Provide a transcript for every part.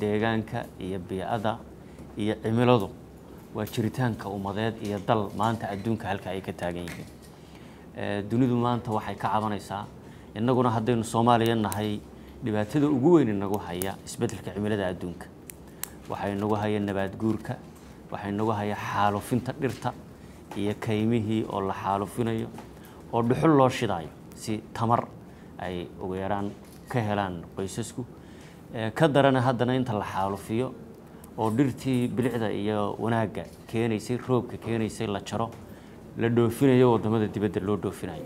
deegaanka iyo biicada iyo cimiladu waa jiritaanka ummadeed iyo dal maanta adduunka halka ay ka taagan yihiin. Dunidu maanta waxay ka cabanaysaa innaguna haddaynu soomaaliya nahay dhibaatada ugu weyn inagu haya isbeddelka cimilada adduunka. Waxaa inagu haya nabaad guurka waxaa inagu haya xaalufinta dhirta iyo kaymihii oo la xaalufinayo oo dhuxul loo shidaayo si tamar ay ugu yaraan ka helaan qoysasku ka darana haddana inta la xaalufiyo oo dhirtii bilicda iyo wanaagga keenaysay roobka keenaysay la jaro la dhoofinayo waddamada dibadda loo dhoofinayo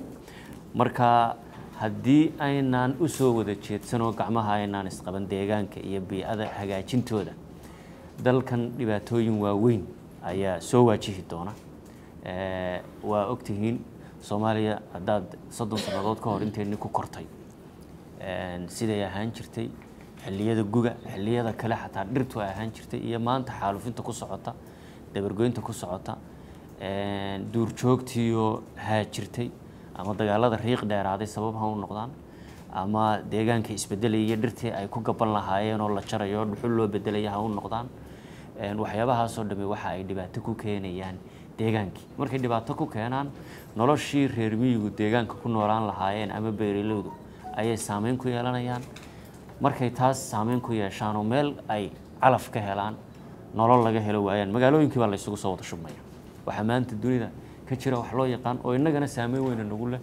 marka haddii aynaan u soo wada jeedsanoo gacmaha aynaan isqaban deegaanka iyo biicada hagaajintooda dalkan dhibaatooyin waaweyn ayaa soo waajihi doona. Waa ogtihiin soomaaliya haddaad soddon sannadood ka hor inteenni ku kortay siday ahaan jirtay xilliyada guga xilliyada kale xataa dhirtu ay ahaan jirtay iyo maanta xaalufinta ku socota dabargoynta ku socota duurjoogtiioo haa jirtay ama dagaalada riiq dheeraaday sabab ha u noqdaan ama deegaanka isbedelaya dhirtii ay ku gaban lahaayeen oo la jarayo dhuxul loo bedelaya ha u noqdaan waxyaabahaasoo dhami waxa ay dhibaato ku keenayaan deegaankii. Markay dhibaato ku keenaan noloshii reer miyigu deegaanka ku noolaan lahaayeen ama beeralowdu ayay saameyn ku yeelanayaan markay taas saameyn ku yeeshaan oo meel ay calaf ka helaan nolol laga helo waayaan. Magaalooyinkii baa la soo wada shubmaya. Waxaa maanta dunida ka jira wax loo yaqaan oo innagana saameyn weyna nagu leh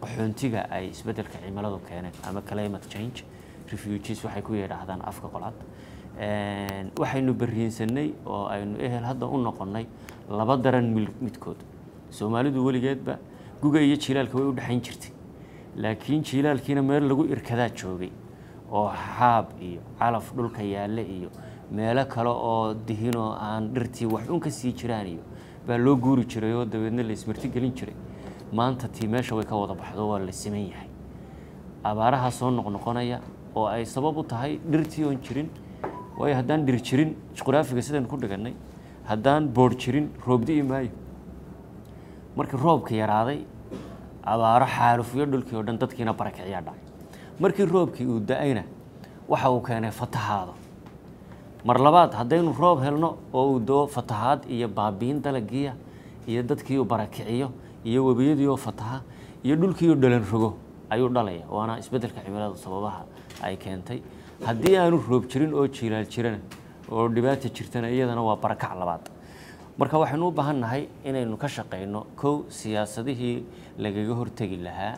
qaxoontiga ay isbeddelka cimiladu keeneen ama climate change. Refugees waxay ku yidhaahdaan afka qolcad waxaynu bariinsanay oo aynu ehel hadda u noqonnay laba daran midkood. Soomaalidu weligeedba guga iyo jilaalka way u dhexayn jirtay laakiin jilaalkiina meel lagu irkadaa joogay oo xaab iyo calaf dhulka yaalle iyo meelo kale oo dihinoo aan dhirtii wax un ka sii jiraan iyo baa loo guuri jiray oo dabeedna la ismarti gelin jiray. Maanta tii meesha way ka wada baxdo waa la siman yahay. Abaaraha soo noqnoqonaya oo ay sabab u tahay dhirtii oon jirin waayo haddaan dhir jirin juqraafiga sidaynu ku dhigannay haddaan boodh jirin roob maayo. Markii roobka yaraaday abaaro xaalufiyo dhulkii oo dhan dadkiina barakiciyaa dhacay markii roobkii uu da'ayna waxa uu keenay fatahaado. Mar labaad haddaynu roob helno oo uu doo fatahaad iyo baabiin dalagiya iyo dadkii uu barakiciyo iyo webiyadii oo fataha iyo dhulkii oo dhalan rogo ayuu dhalaya. Waana isbeddelka cimilada sababaha ay keentay. Haddii aanu roob jirin oo jilaal jirana oo dhibaata jirtana iyadana waa barakac labaad. Marka waxaynu u baahan nahay inaynu ka shaqayno kow siyaasadihii lagaga hortegi lahaa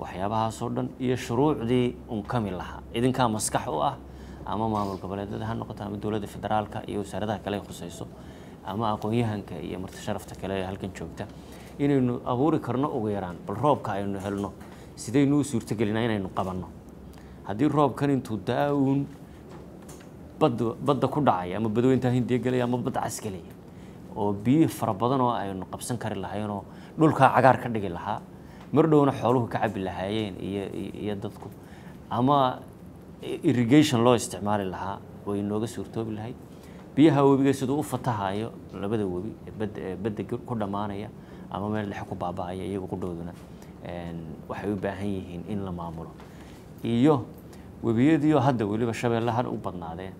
waxyaabahaasoo dhan iyo shuruucdii unkami lahaa. Idinkaa maskax u ah ama maamul goboleedyada ha noqoto ama dowladda federaalka iyo wasaaradaha kale ay khusayso ama aqoon-yahanka iyo marti sharafta kale ee halkan joogta. Inaynu abuuri karno ugu yaraan bal roobka aynu helno. Sidaynu u suurtogelinaa inaynu qabanno. Haddii roobkan intuu daa-uun badda badda ku dhacaya ama badweyntaa hindiya gelaya ama badda cas gelaya oo biyo fara badan oo aynu qabsan kari lahaynoo dhulkaa cagaar ka dhigi lahaa mar dhowna xooluhu ka cabi lahaayeen iyo iyo dadku. Ama irrigation loo isticmaali lahaa way nooga suurtoobi lahayd. Biyaha webiga siduu u fatahayo labada webi bad badda ku dhammaanaya ama meel dhexe ku baaba'aya iyagu qudhooduna waxay u baahan yihiin in la maamulo. Iyo webiyadiioo hadda weliba shabeellahan u badnaadeen.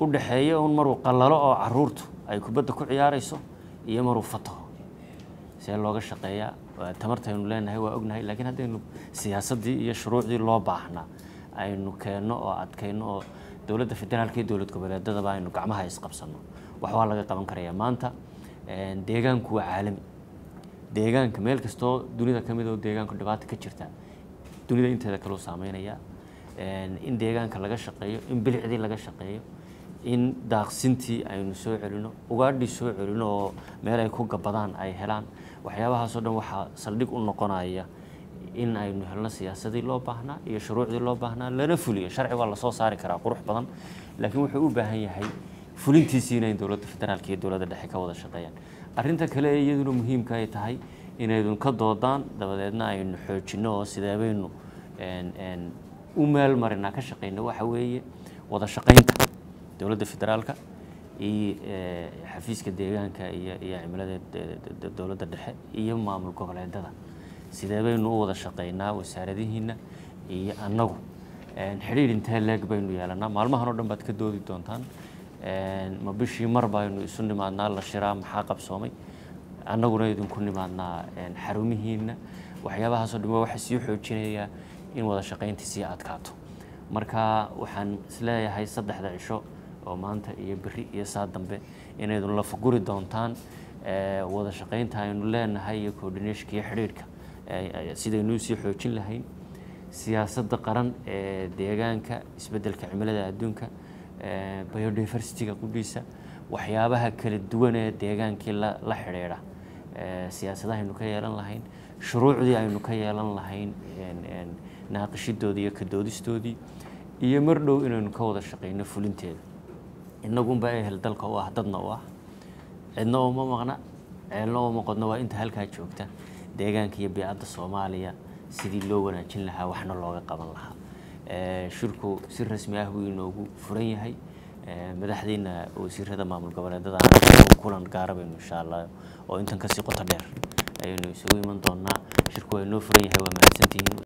U dhexeeya un maruu qallalo oo caruurtu ay kubadda ku ciyaarayso iyo maruu fataho see looga shaqeeyaa tamartaynu leenahay waa ognahay. Laakiin haddaynu siyaasaddii iyo shuruucdii loo baahnaa aynu keenno oo adkayno oo dowladda federaalka iyo dowlad goboleedadaba aynu gacmaha isqabsanno. Wax waa laga qaban karayaa maanta deegaanku waa caalami. Deegaanka meel kastoo dunida ka oo deegaanku dhibaato ka jirta dunida inteeda kaleu saameynaya in deegaanka laga shaqeeyo in bilicdii laga shaqeeyo in daaqsintii aynu soo celino ugaadhii soo celino oo meel ay ku gabadaan ay helaan waxyaabahaasoo dhan waxaa saldhig u noqonaya in aynu helno siyaasadii loo baahnaa iyo shuruucdii loo baahnaa lana fuliyo. Sharci waa la soo saari karaa qurux badan laakiin wuxuu u baahan yahay fulintiisiina in dowladda federaalka iyo dowladda dhexe ka wada shaqeeyaan. Arrinta kale ee iyaduna muhiimka ay tahay inaydun ka doodaan dabadeedna aynu xoojinno oo sideebaynu u meel marinaa ka shaqeyno waxa weeye wada shaqaynta dowladda federaalka iyo xafiiska deegaanka iyo cimilada dowladda dhexe iyo maamul goboleedada sidee baynu u wada shaqeynaa wasaaradihiina iyo annagu? Xidhiir intee leeg baynu yeelanaa maalmahan oo dhan baad ka doodi doontaan. Ma bishii mar baynu isu nimaadnaa la shiraa maxaa qabsoomay? Annaguna idinku nimaadnaa xarumihiina waxyaabahaasoo dhan waxa sii xoojinayaa in wada shaqayntii sii adkaato marka waxaan is leeyahay saddexda cisho oo maanta iyo beri iyo saa dambe inaydun la fuguri doontaan wada shaqaynta aynu leenahay iyo coordinationka iyo xidhiidhka sidaynu sii xoojin lahayn siyaasadda qaran ee deegaanka isbeddelka cimilada adduunka biodiversityga qudhiisa waxyaabaha kala duwan ee deegaankii la xidhiidha siyaasadaha aynu ka yeelan lahayn shuruucdii aynu ka yeelan lahayn naaqishidoodii iyo kadoodistoodii iyo mar dhow inaynu ka wada shaqeyno fulinteeda inagunba ehel dalka u ah dadna u ah cidna uma maqna. Ceelna uma qodna waa inta halkaa joogta. Deegaanka iyo biicadda soomaaliya sidii loo wanaajin lahaa waxna looga qaban lahaa. Shirku si rasmi ah buu inoogu furan yahay. Madaxdiina wasiirada maamul goboleedada kulan gaara baynu insha allah oo intan ka sii qoto dheer ayaynu isugu iman doonaa shirku waa inoo furan yahay waa mahadsantihiin